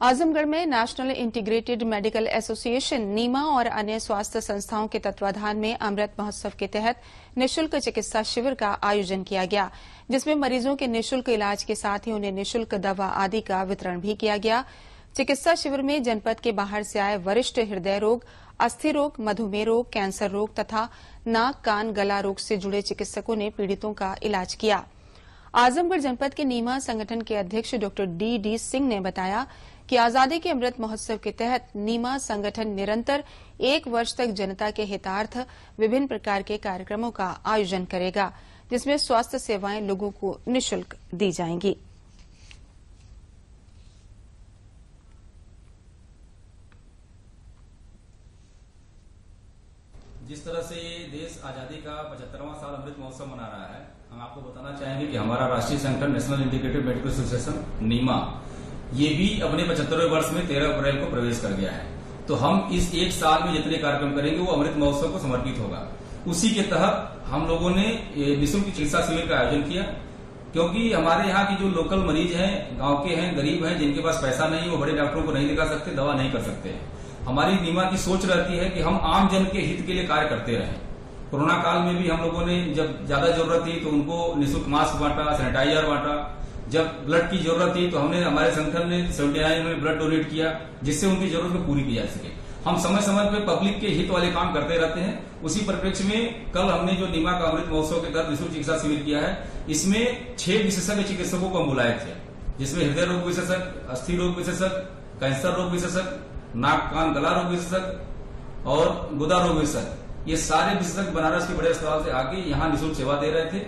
आजमगढ़ में national integrated medical association NIMA और अन्य स्वास्थ्य संस्थाओं के तत्वाधान में अमृत महोत्सव के तहत निशुल्क चिकित्सा शिविर का आयोजन किया गया, जिसमें मरीजों के निशुल्क इलाज के साथ ही उन्हें निशुल्क दवा आदि का वितरण भी किया गया। चिकित्सा शिविर में जनपद के बाहर से आए वरिष्ठ हृदय रोग, अस्थि रोग, मधुमेह रोग, कैंसर रोग तथा नाक, कान, गला रोग से जुड़े चिकित्सकों ने पीड़ितों का इलाज किया। आजमगढ़ जनपद के नीमा संगठन के अध्यक्ष डॉ डी डी सिंह ने बताया कि आज़ादी के अमृत महोत्सव के तहत नीमा संगठन निरंतर एक वर्ष तक जनता के हितार्थ विभिन्न प्रकार के कार्यक्रमों का आयोजन करेगा, जिसमें स्वास्थ्य सेवाएँ लोगों को निशुल्क दी जाएँगी। जिस तरह से देश आज़ादी का पचहत्तरवां साल अमृत महोत्सव मना रहा है, हम आपको बताना चाहेंगे कि हमारा राष्ट्रीय संगठन national integrated medical association NIMA ये भी अपने पचहत्तरवें वर्ष में तेरह अप्रैल को प्रवेश कर गया है। तो हम इस एक साल में जितने कार्यक्रम करेंगे, वो अमृत महोत्सव को समर्पित होगा। उसी के तहत हम लोगों ने निःशुल्क चिकित्सा शिविर का आयोजन किया, क्योंकि हमारे यहाँ के जो लोकल मरीज़ हैं, गाँव के हैं, गरीब हैं, जिनके पास पैसा नहीं, वो बड़े डॉक्टरों को नहीं दिखा सकते, दवा नहीं कर सकते हमारी बीमा की सोच रहती है कि हम आम जन के हित के लिए कार्य करते रहें। कोरोना काल में भी हम लोगों ने जब ज़्यादा ज़रूरत थी तो उनको निःशुल्क मास्क बांटा, सैनिटाइजर बांटा जब ब्लड की ज़रूरत थी तो हमने हमारे संगठन ने नाइन में ब्लड डोनेट किया, जिससे उनकी ज़रूरत को पूरी की जा सके। हम समय समय पर पब्लिक के हित वाले काम करते रहते हैं। उसी परिप्रेक्ष्य में कल हमने जो नीमा का अमृत महोत्सव के तहत निःशुल्क चिकित्सा शिविर किया है, इसमें छह विशेषज्ञ चिकित्सकों को हम बुलाए थे, जिसमें हृदय रोग विशेषज्ञ, अस्थि रोग विशेषज्ञ, कैंसर रोग विशेषज्ञ, नाक कान गला रोग विशेषज्ञ और गुदा रोग विशेषज्ञ। ये सारे विशेषज्ञ बनारस के बड़े अस्पताल से आके यहाँ निःशुल्क सेवा दे रहे थे।